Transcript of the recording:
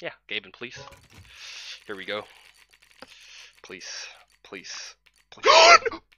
Yeah, Gaben, please. Here we go. Please, please, please.